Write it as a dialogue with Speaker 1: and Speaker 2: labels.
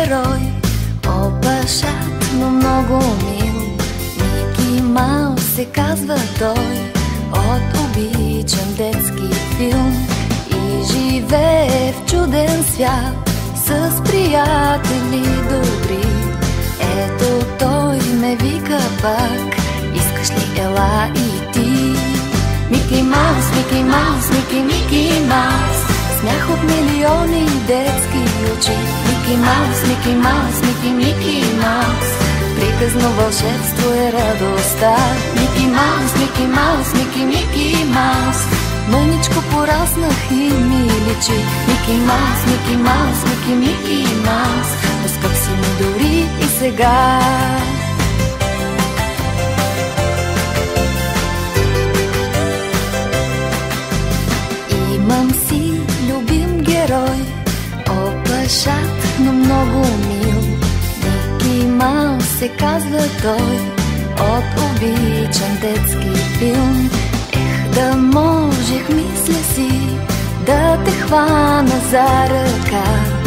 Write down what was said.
Speaker 1: герой. Обашат, но много мил Мики Мал се казва той. От обичан детски филм. И живее в чуден свят. С приятели добри. Ето той ме вика пак. Искаш ли ела и ти? Мики Маус, Мики от милиони детски очи. Мики Маус, Мики Маус, Мики, Мики Маус. Приказно вълшебство е радостта. Мики Маус, Мики Маус, Мики, Мики Маус. Мъничко пораснах и ми личи. Мики Маус, Мики Маус, Мики, Мики Маус. Поскъп си ми дори и сега Опашат, но много мил Мики Маус се казва той От обичан детски филм. Ех, да можех, мисля си Да те хвана за ръка